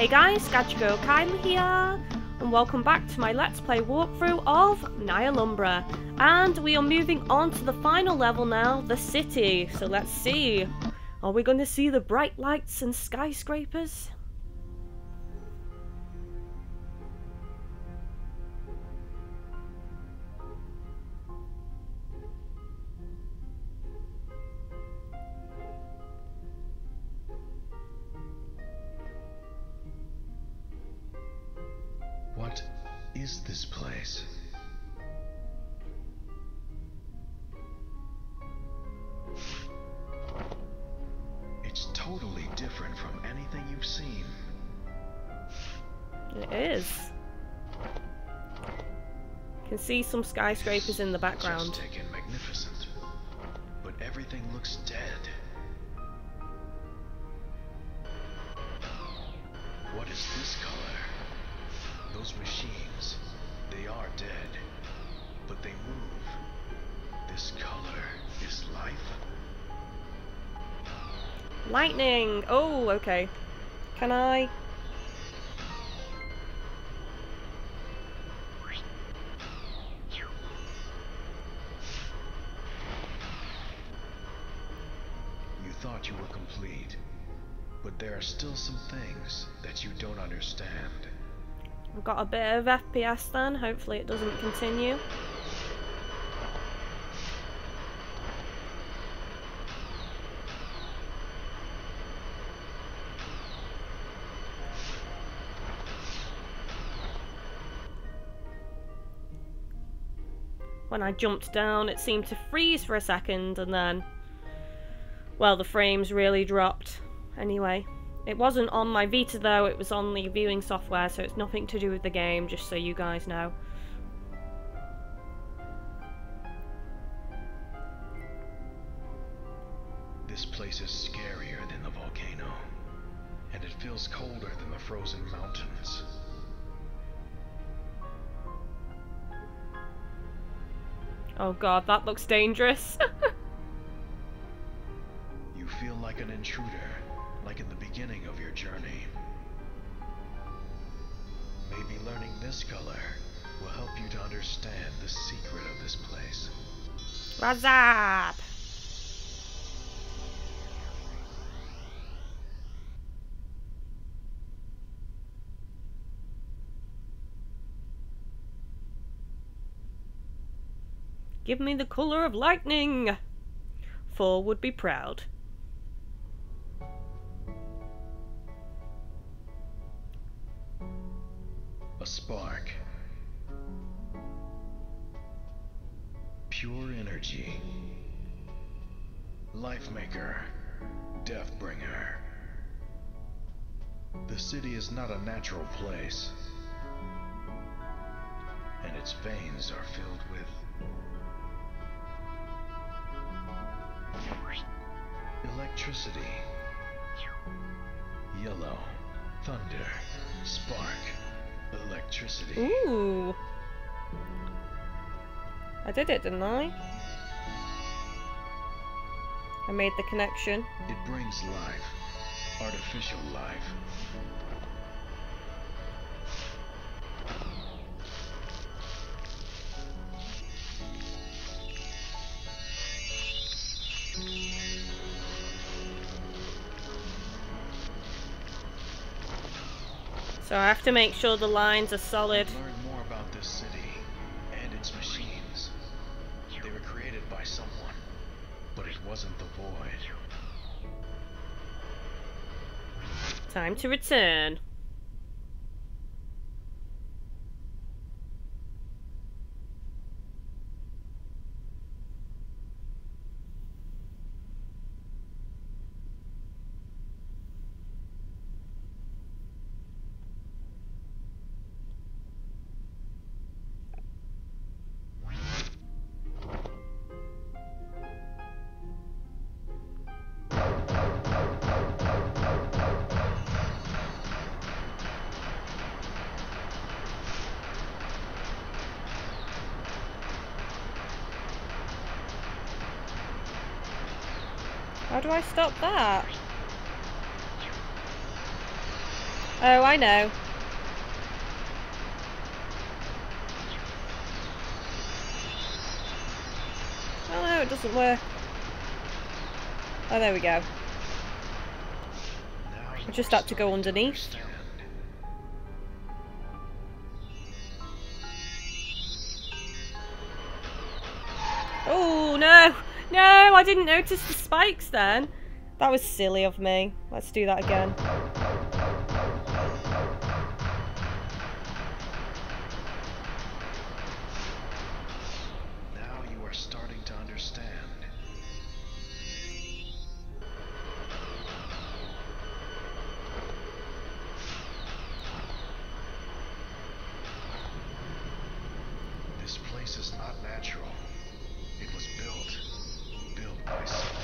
Hey guys, Gadget Girl Kylie here, and welcome back to my Let's Play walkthrough of Nihilumbra. And we are moving on to the final level now, the city. So let's see. Are we going to see the bright lights and skyscrapers? Some skyscrapers in the background. And magnificent. But everything looks dead. What is this color? Those machines, they are dead. But they move. This color is life. Lightning! Oh, okay. Can I? Thought you were complete. But there are still some things that you don't understand. I've got a bit of FPS then. Hopefully it doesn't continue. When I jumped down, it seemed to freeze for a second and then... Well, the frames really dropped. Anyway. It wasn't on my Vita though, it was on the viewing software, so it's nothing to do with the game, just so you guys know. This place is scarier than the volcano. And it feels colder than the frozen mountains. Oh god, that looks dangerous. intruder, like in the beginning of your journey. Maybe learning this color will help you to understand the secret of this place. What's up? Give me the colour of lightning! Four would be proud. A spark. Pure energy. Life maker. Death bringer. The city is not a natural place. And its veins are filled with electricity. Yellow. Thunder. Spark. Electricity. Ooh! I did it, didn't I? I made the connection. It brings life. Artificial life. So I have to make sure the lines are solid. Learn more about this city and its machines. They were created by someone, but it wasn't the void. Time to return. How do I stop that? Oh, I know. Oh no, it doesn't work. Oh, there we go. I just had to go underneath. Oh, no! No, I didn't notice the spikes then. That was silly of me. Let's do that again. Now you are starting to understand. This place is not natural. It was built. Built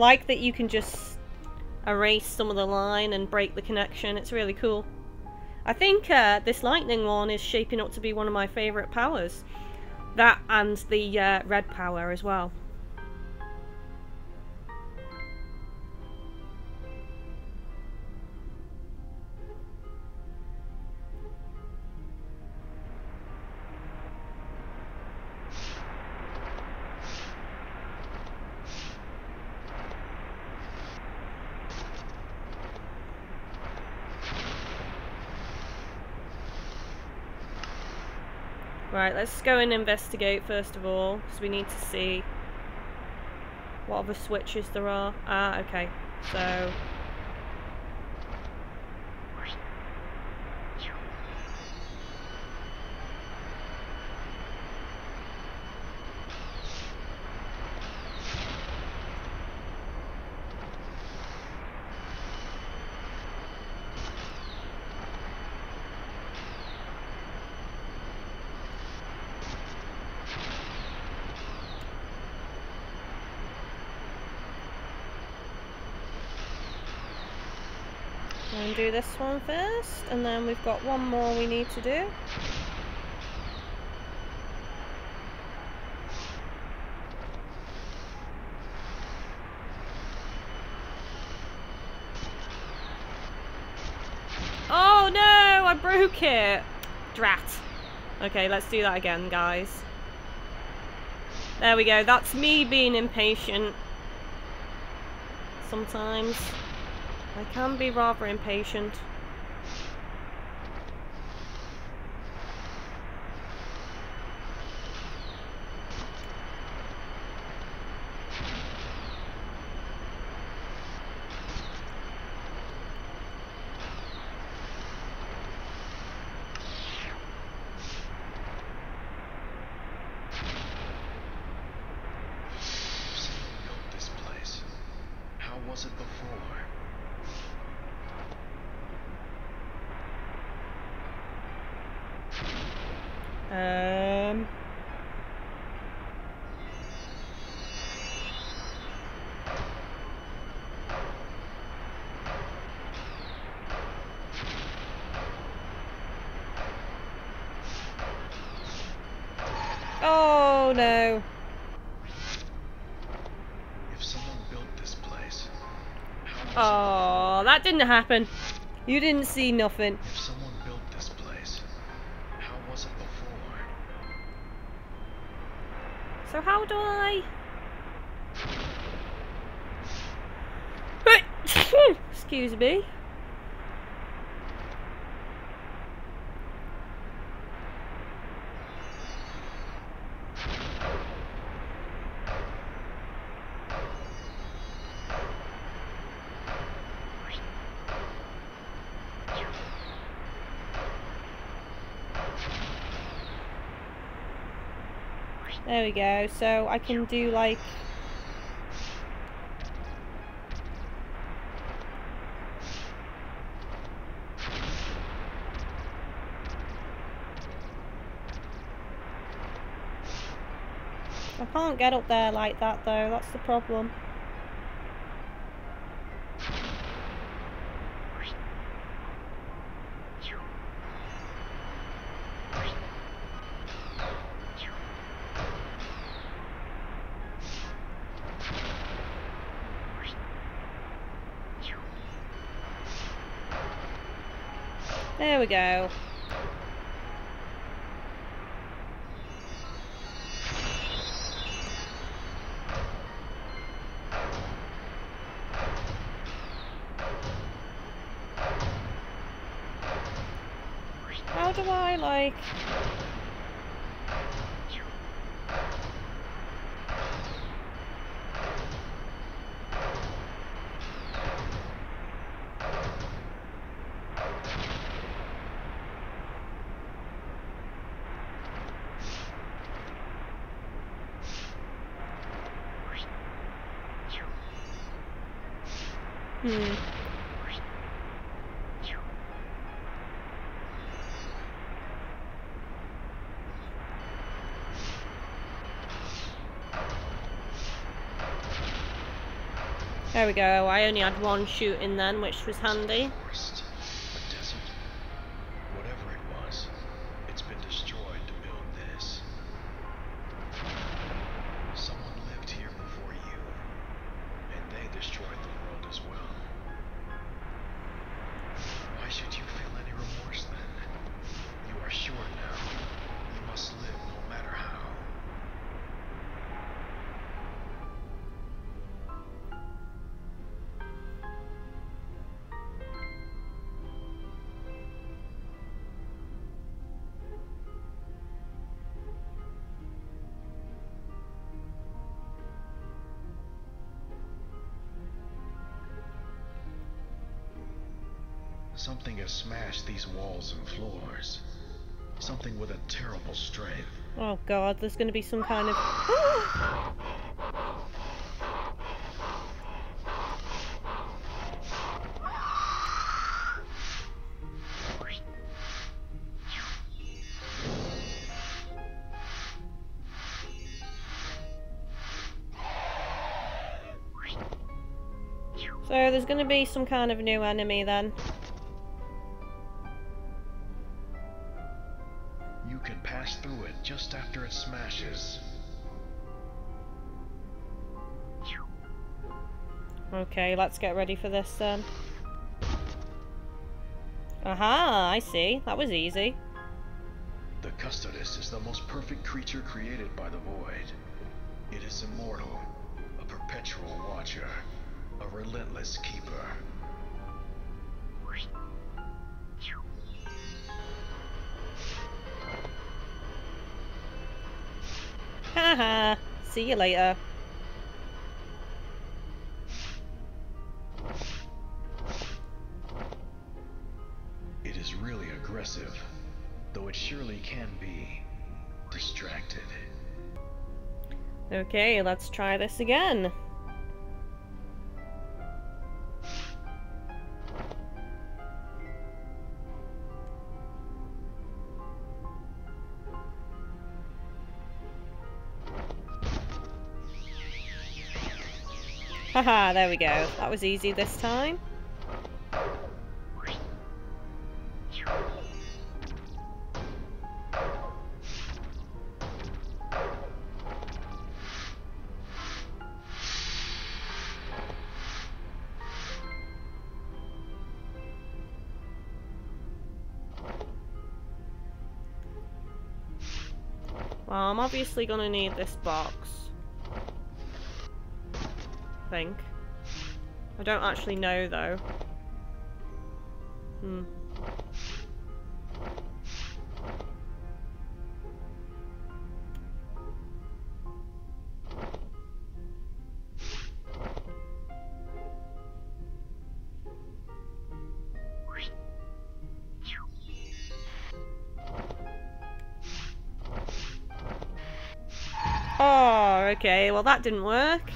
like that you can just erase some of the line and break the connection. It's really cool. I think uh, this lightning one is shaping up to be one of my favourite powers. That and the uh, red power as well. Right, let's go and investigate first of all, because we need to see what other switches there are. Ah, okay. So, and do this one first, and then we've got one more we need to do. Oh no, I broke it! Drat. Okay, let's do that again, guys. There we go, that's me being impatient. Sometimes. I can be rather impatient. Was it before? Um. Oh no. If someone built this place, Oh, that didn't happen. You didn't see nothing. it? If someone built this place, how was it before? So how do I? There we go. So I can do like I can't get up there like that though, that's the problem. There we go. How do I, like... Hmm. There we go. I only had one shooting then, which was handy. Something has smashed these walls and floors. Something with a terrible strength. Oh god, there's going to be some kind of... So there's going to be some kind of new enemy then. You can pass through it just after it smashes. Okay, let's get ready for this then. Aha, I see. That was easy. The Custodus is the most perfect creature created by the Void. It is immortal, a perpetual watcher, a relentless keeper. Haha. See you later. It is really aggressive, though it surely can be distracted. Okay, let's try this again. Haha, there we go. That was easy this time. Well, I'm obviously gonna need this box. Think. I don't actually know though. Hmm. Oh, okay. Well, that didn't work.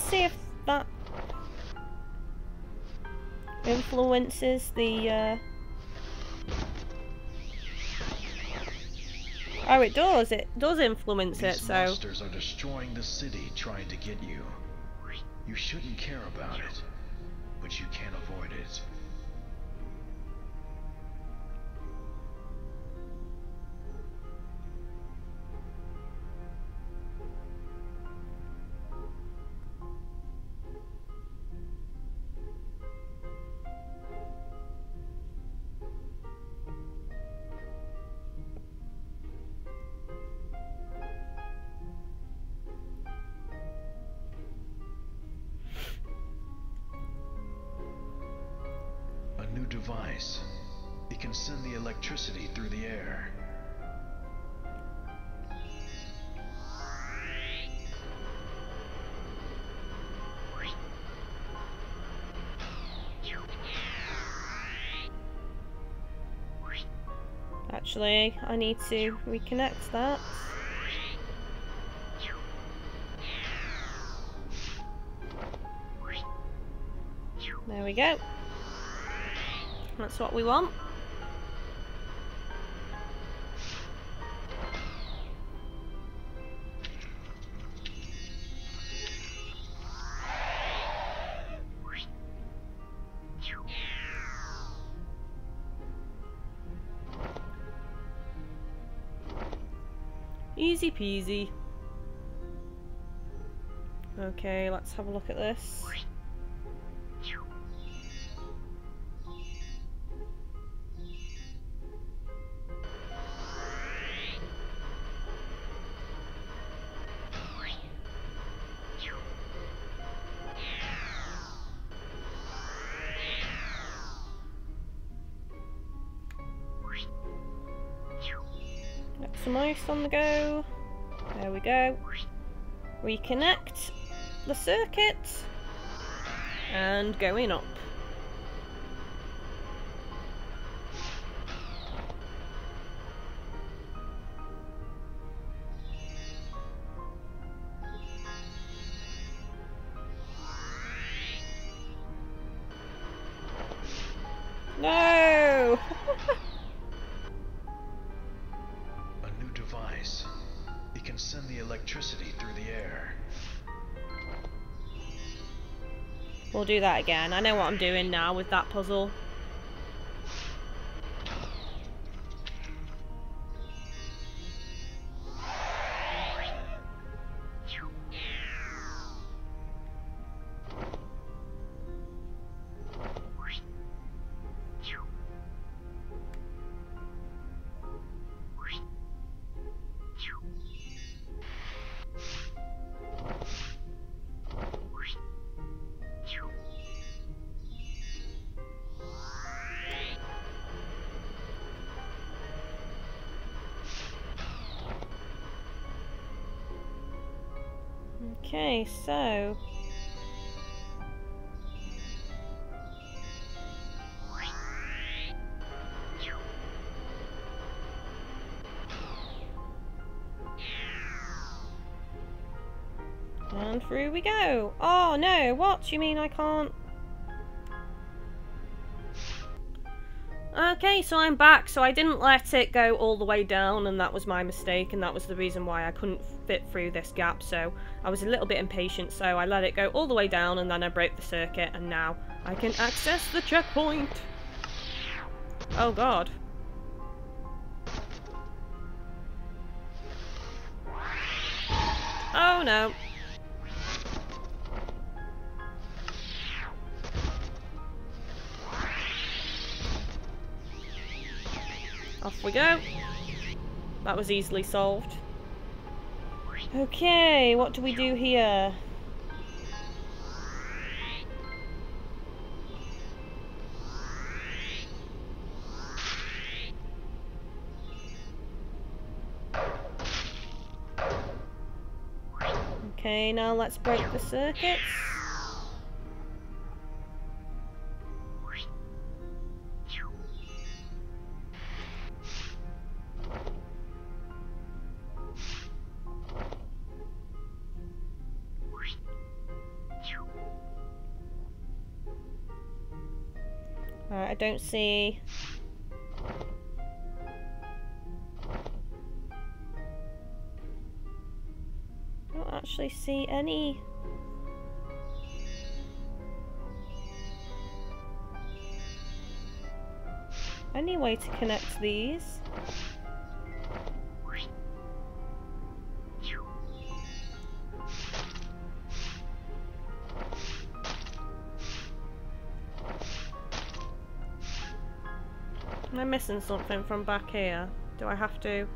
See if that influences the, uh... Oh, it does. It does influence These it, so... monsters are destroying the city trying to get you. You shouldn't care about it, but you can't avoid it. Actually, I need to reconnect that. There we go. That's what we want. Easy peasy. Okay, let's have a look at this. On the go. There we go. Reconnect the circuit. And going up. Do that again. I know what I'm doing now with that puzzle. Okay, so... And through we go. Oh no, what? You mean I can't... Okay, so I'm back. So I didn't let it go all the way down, and that was my mistake, and that was the reason why I couldn't fit through this gap. So I was a little bit impatient, so I let it go all the way down, and then I broke the circuit, and now I can access the checkpoint. Oh god. Oh no. We go. That was easily solved. Okay, what do we do here? Okay, now let's break the circuits. Don't see... I don't actually see any... Any way to connect these? Missing something from back here? Do I have to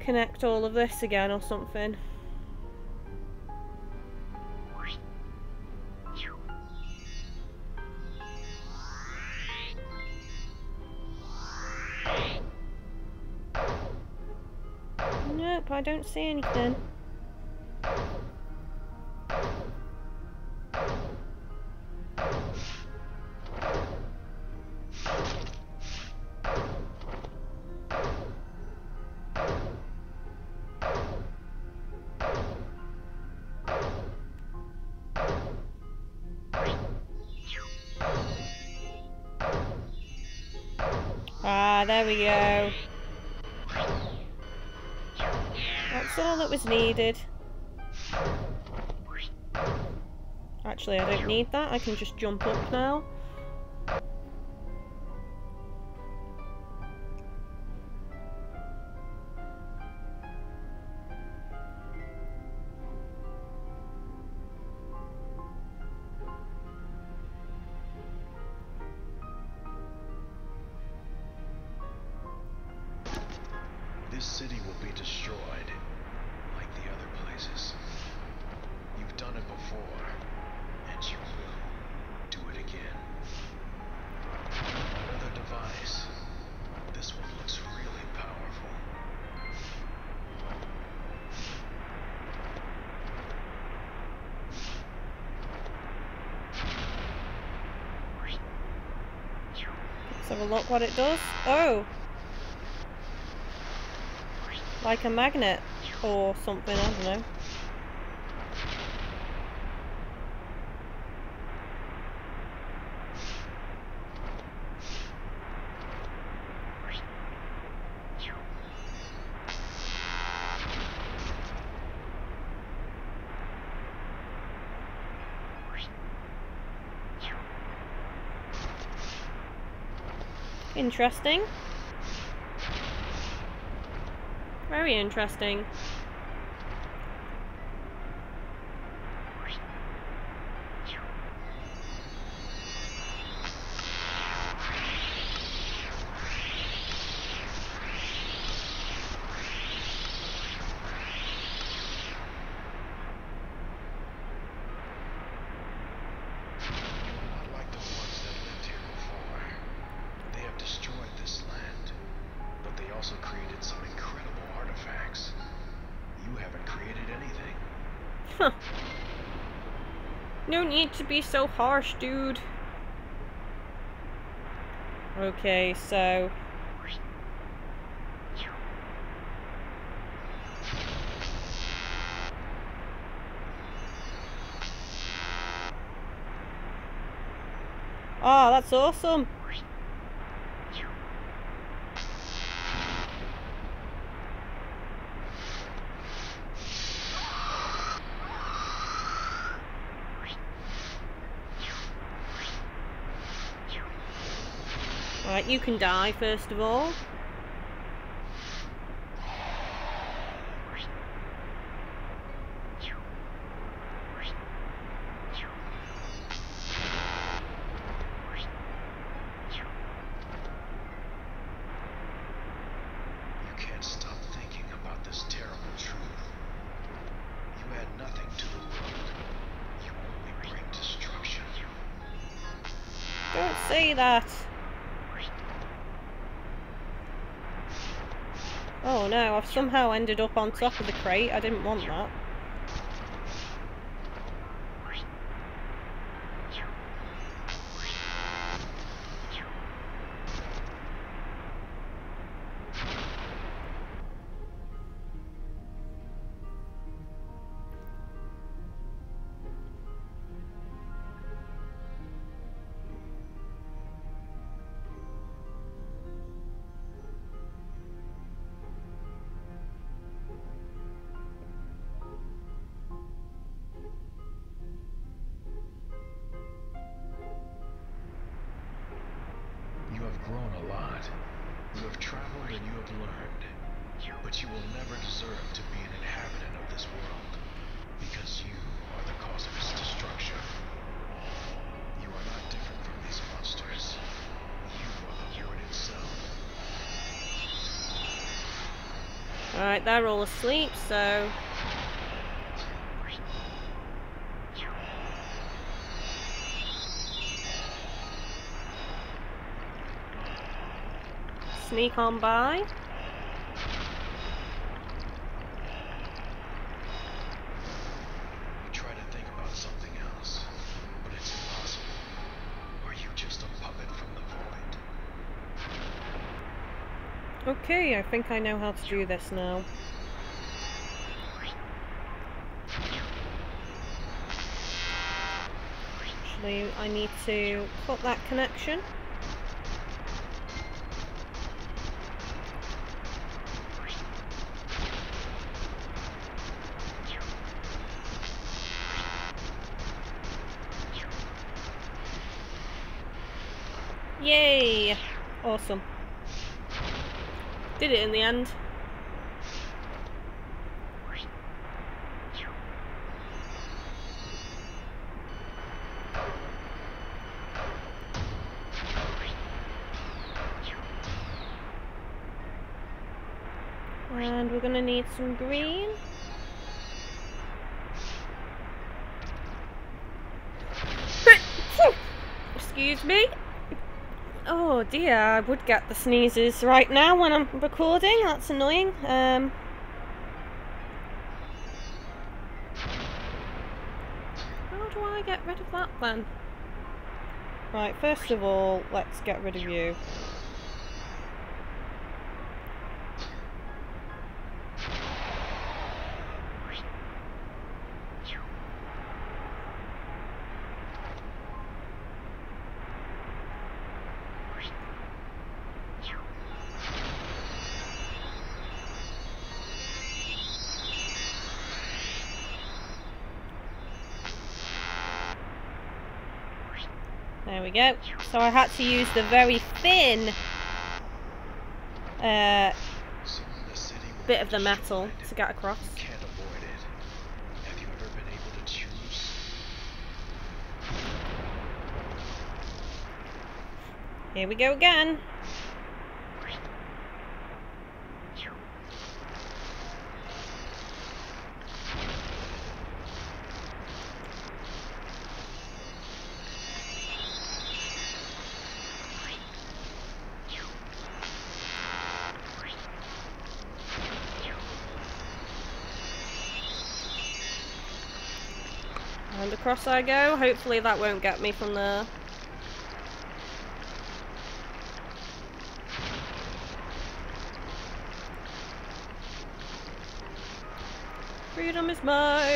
connect all of this again or something? Nope, I don't see anything. There we go. That's all that was needed. Actually, I don't need that. I can just jump up now. Have a look what it does. Oh! Like a magnet or something, I don't know. Interesting. Very interesting. Not like the ones that lived here before. They have destroyed this land, but they also created some incredible artifacts. You haven't created anything. Huh. No need to be so harsh, dude. Okay, so... Oh, that's awesome. Right, you can die first of all. You can't stop thinking about this terrible truth. You add nothing to the world. You only bring destruction. Don't say that. Oh no, I've somehow ended up on top of the crate. I didn't want that. Alright, they're all asleep, so... Sneak on by. Okay, I think I know how to do this now. Actually, I need to cut that connection. Yay! Awesome. Did it in the end. And we're gonna need some green. Excuse me. Oh dear, I would get the sneezes right now when I'm recording. That's annoying. Um, how do I get rid of that then? Right, first of all, let's get rid of you. Go. So I had to use the very thin uh, bit of the metal to get across. You can't avoid it. Have you ever been able to choose? Here we go again. And across I go. Hopefully that won't get me from there. Freedom is mine.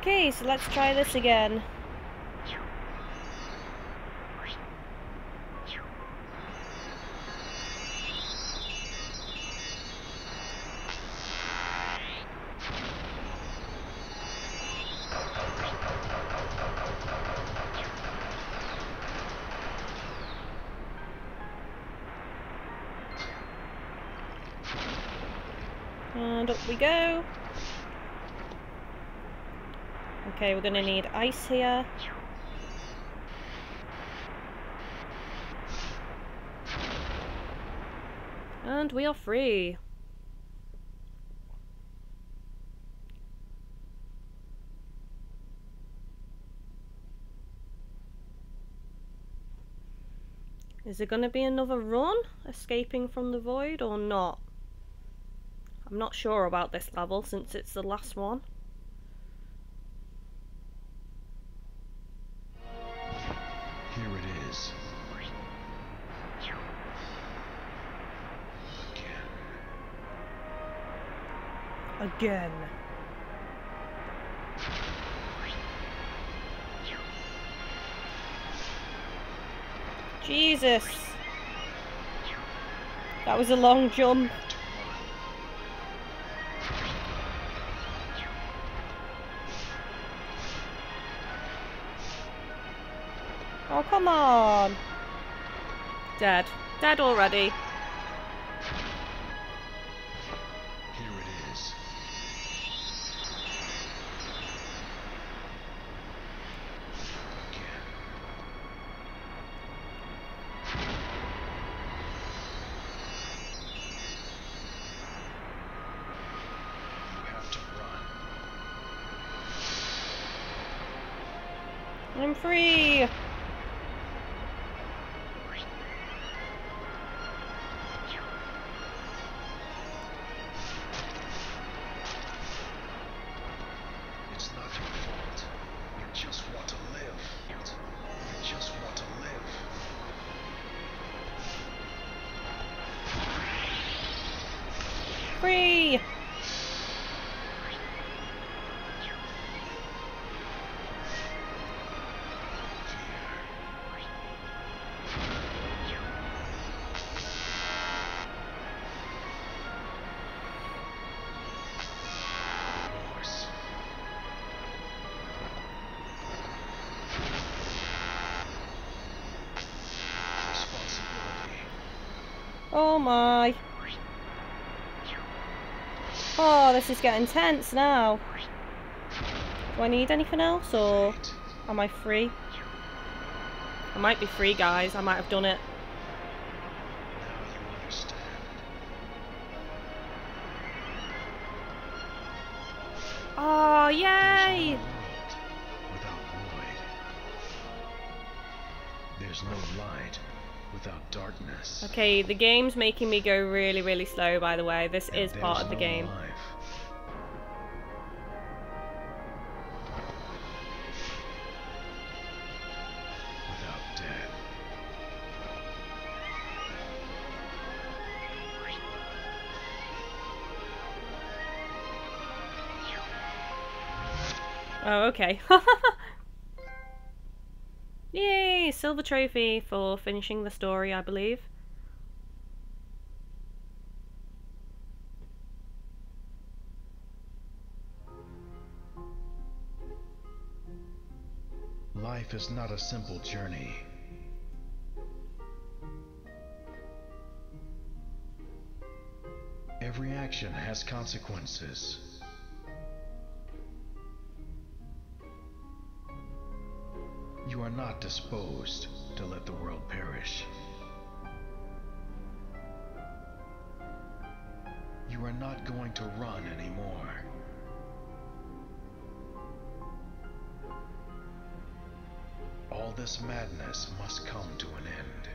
Okay, so let's try this again. And up we go. Okay, we're gonna need ice here. And we are free. Is there going to be another run escaping from the void or not? I'm not sure about this level since it's the last one. Again. Jesus. That was a long jump. Oh, come on. Dead. Dead already. I'm free. Oh, this is getting tense now. Do I need anything else or am I free? I might be free, guys. I might have done it. Oh, yay! There's no light without darkness. Okay, the game's making me go really, really slow, by the way. This And is part of the no game. life without death. Oh, okay. Yay! Silver trophy for finishing the story, I believe. Life is not a simple journey. Every action has consequences. You are not disposed to let the world perish. You are not going to run anymore. All this madness must come to an end.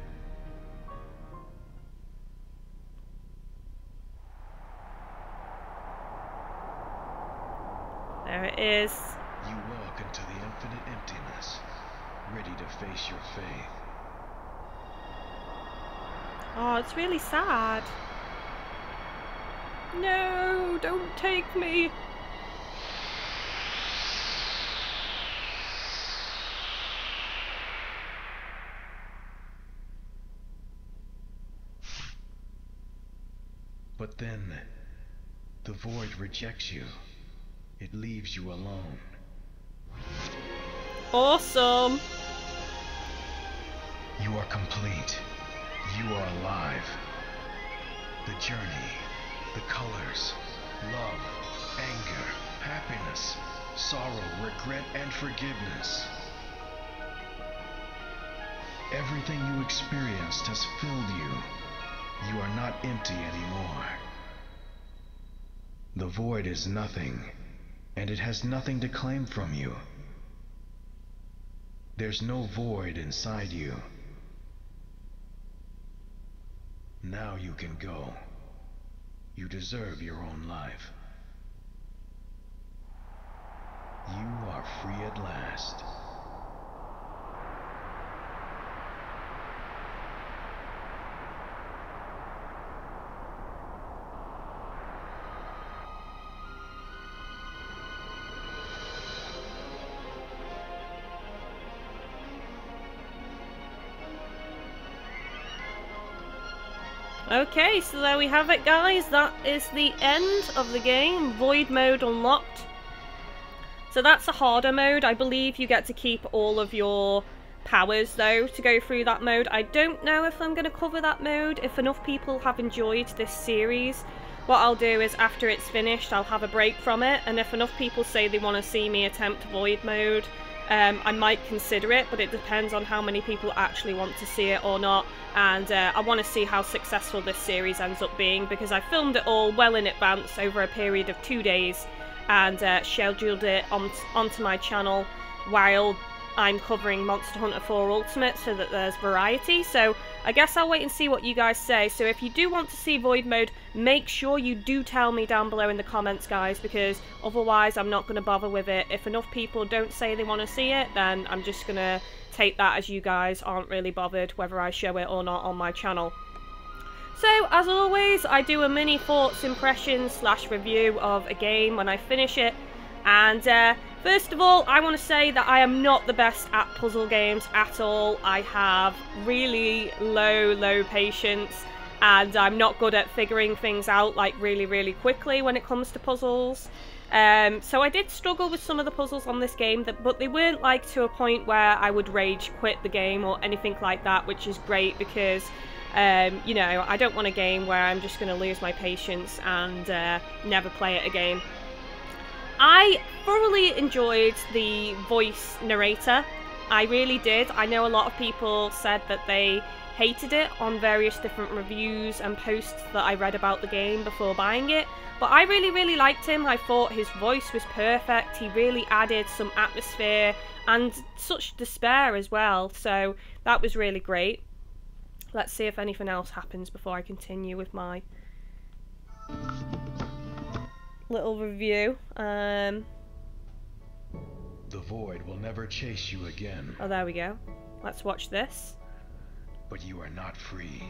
There it is. You walk into the infinite emptiness, ready to face your faith. Oh, it's really sad. No, don't take me. But then, the void rejects you. It leaves you alone. Awesome. You are complete. You are alive. The journey, the colors, love, anger, happiness, sorrow, regret, and forgiveness. Everything you experienced has filled you. You are not empty anymore. The void is nothing, and it has nothing to claim from you. There's no void inside you. Now you can go. You deserve your own life. You are free at last. Okay, so there we have it, guys. That is the end of the game. Void mode unlocked. So that's a harder mode. I believe you get to keep all of your powers, though, to go through that mode. I don't know if I'm going to cover that mode. If enough people have enjoyed this series, what I'll do is after it's finished, I'll have a break from it. And if enough people say they want to see me attempt Void mode, um, I might consider it, but it depends on how many people actually want to see it or not. And uh, I want to see how successful this series ends up being because I filmed it all well in advance over a period of two days and uh, scheduled it on onto my channel while I'm covering Monster Hunter 4 Ultimate so that there's variety. So I guess I'll wait and see what you guys say. So if you do want to see Void Mode, make sure you do tell me down below in the comments, guys, because otherwise I'm not going to bother with it. If enough people don't say they want to see it, then I'm just going to take that as you guys aren't really bothered whether I show it or not on my channel. So, as always, I do a mini thoughts, impressions, slash review of a game when I finish it. And uh, First of all, I want to say that I am not the best at puzzle games at all. I have really low, low patience and I'm not good at figuring things out like really, really quickly when it comes to puzzles. Um, so I did struggle with some of the puzzles on this game, that, but they weren't like to a point where I would rage quit the game or anything like that, which is great because, um, you know, I don't want a game where I'm just going to lose my patience and uh, never play it again. I thoroughly enjoyed the voice narrator. I really did. I know a lot of people said that they hated it on various different reviews and posts that I read about the game before buying it. But I really, really liked him. I thought his voice was perfect. He really added some atmosphere and such despair as well. So that was really great. Let's see if anything else happens before I continue with my little review. Um, the void will never chase you again. Oh, there we go. Let's watch this. But you are not free.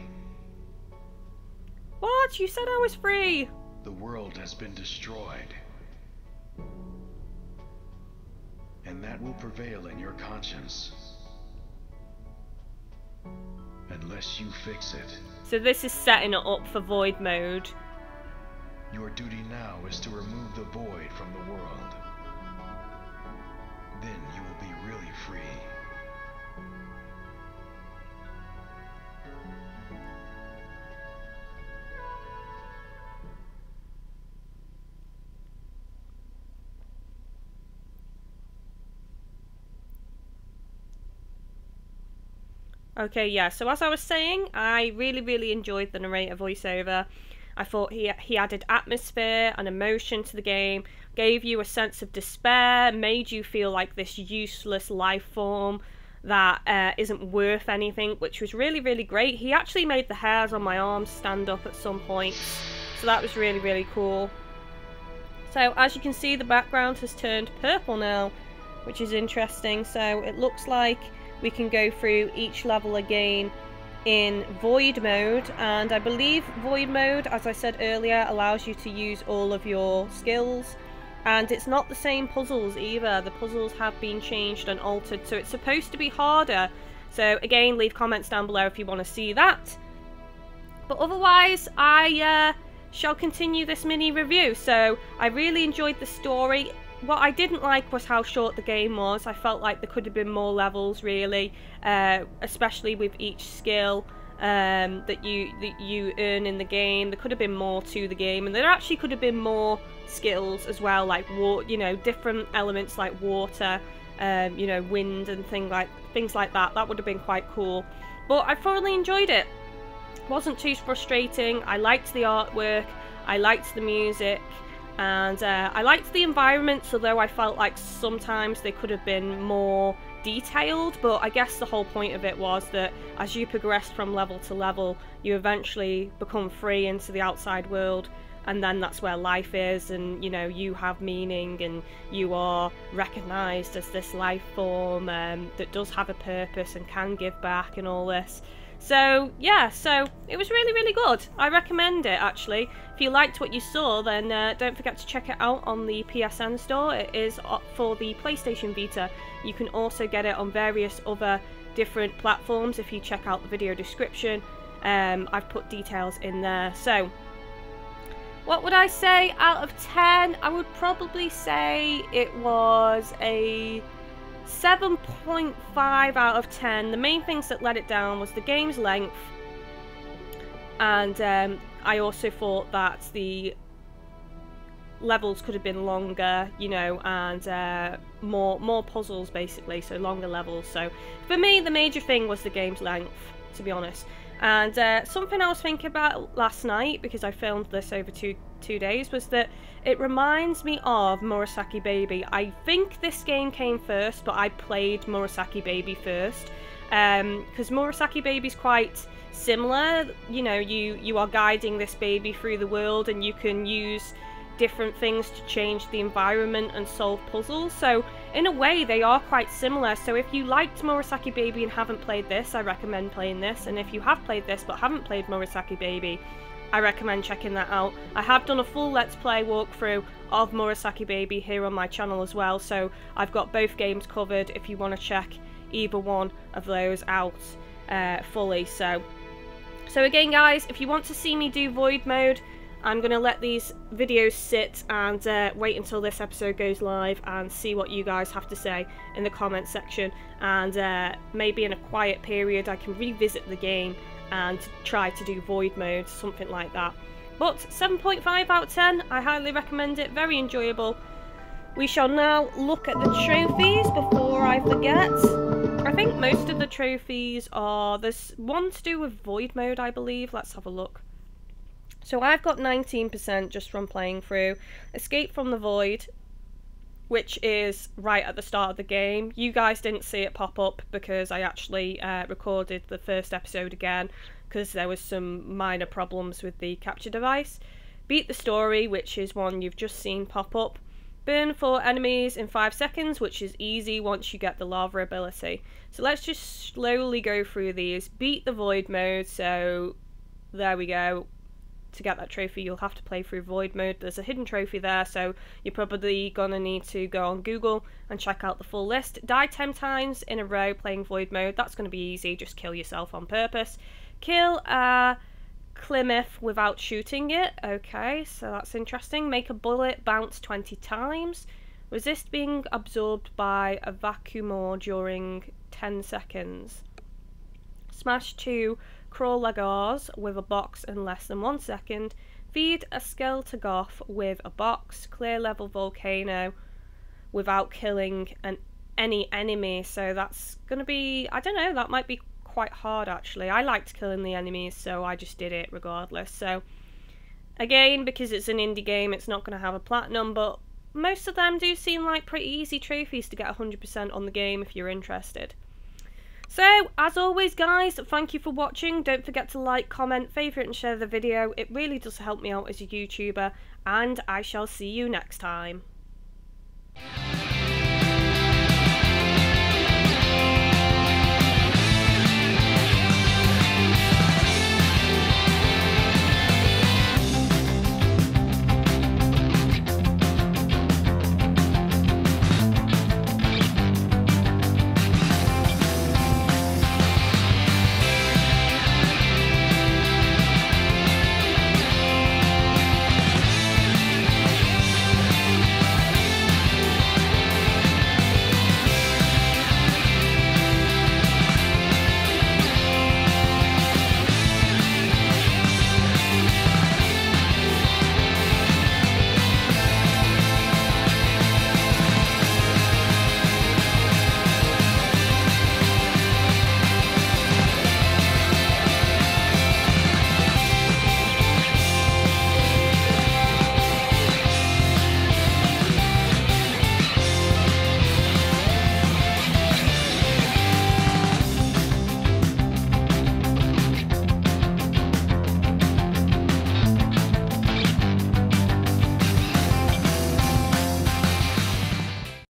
What? You said I was free! The world has been destroyed. And that will prevail in your conscience. Unless you fix it. So this is setting it up for void mode. Your duty now is to remove the void from the world. Then you will be really free. Okay, yeah, so as I was saying, I really, really enjoyed the narrator voiceover. I thought he he added atmosphere and emotion to the game, gave you a sense of despair, made you feel like this useless life form that uh, not worth anything, which was really really great. He actually made the hairs on my arms stand up at some points, so that was really really cool. So as you can see, the background has turned purple now, which is interesting. So it looks like we can go through each level again in void mode and I believe void mode as I said earlier allows you to use all of your skills. And it's not the same puzzles either. The puzzles have been changed and altered so it's supposed to be harder. So again leave comments down below if you want to see that. But otherwise I uh, shall continue this mini review. So I really enjoyed the story what I didn't like was how short the game was. I felt like there could have been more levels, really, uh, especially with each skill um, that you that you earn in the game. There could have been more to the game, and there actually could have been more skills as well, like water, you know, different elements like water, um, you know, wind and thing like things like that. That would have been quite cool. But I thoroughly enjoyed it. wasn't too frustrating. I liked the artwork. I liked the music and uh, I liked the environments although I felt like sometimes they could have been more detailed but I guess the whole point of it was that as you progressed from level to level you eventually become free into the outside world and then that's where life is and you know you have meaning and you are recognized as this life form um, that does have a purpose and can give back and all this so yeah, so it was really, really good. I recommend it actually. If you liked what you saw, then uh, don't forget to check it out on the PSN store. It is for the PlayStation Vita. You can also get it on various other different platforms if you check out the video description. um, I've put details in there. So, what would I say out of 10? I would probably say it was a 7.5 out of 10. The main things that let it down was the game's length, and um, I also thought that the levels could have been longer, you know, and uh, more more puzzles basically, so longer levels. So for me, the major thing was the game's length, to be honest. And uh, something I was thinking about last night because I filmed this over two two days was that it reminds me of Murasaki Baby. I think this game came first, but I played Murasaki Baby first because um, Murasaki Baby's quite similar. You know, you you are guiding this baby through the world, and you can use different things to change the environment and solve puzzles. So in a way, they are quite similar. So if you liked Murasaki Baby and haven't played this, I recommend playing this. And if you have played this but haven't played Murasaki Baby, I recommend checking that out. I have done a full Let's Play walkthrough of Murasaki Baby here on my channel as well, so I've got both games covered if you want to check either one of those out uh, fully. So, so again guys, if you want to see me do Void Mode, I'm going to let these videos sit and uh, wait until this episode goes live and see what you guys have to say in the comment section and uh, maybe in a quiet period I can revisit the game and try to do void mode, something like that. But 7.5 out of 10, I highly recommend it, very enjoyable. We shall now look at the trophies before I forget. I think most of the trophies are, there's one to do with void mode I believe, let's have a look. So I've got 19% just from playing through. Escape from the Void, which is right at the start of the game. You guys didn't see it pop up because I actually uh, recorded the first episode again because there was some minor problems with the capture device. Beat the Story, which is one you've just seen pop up. Burn four enemies in 5 seconds, which is easy once you get the lava ability. So let's just slowly go through these. Beat the Void mode, so there we go to get that trophy, you'll have to play through Void mode. There's a hidden trophy there, so you're probably gonna need to go on Google and check out the full list. Die 10 times in a row playing Void mode, that's gonna be easy, just kill yourself on purpose. Kill a Klymith without shooting it, okay, so that's interesting. Make a bullet bounce 20 times. Resist being absorbed by a vacuum ore during 10 seconds. Smash 2 crawl lagars with a box in less than one second, feed a Skeltagoth with a box, clear level volcano without killing an any enemy. So that's going to be, I don't know, that might be quite hard actually. I liked killing the enemies, so I just did it regardless. So again, because it's an indie game, it's not going to have a platinum, but most of them do seem like pretty easy trophies to get 100% on the game if you're interested. So, as always guys, thank you for watching. Don't forget to like, comment, favourite and share the video. It really does help me out as a YouTuber. And I shall see you next time.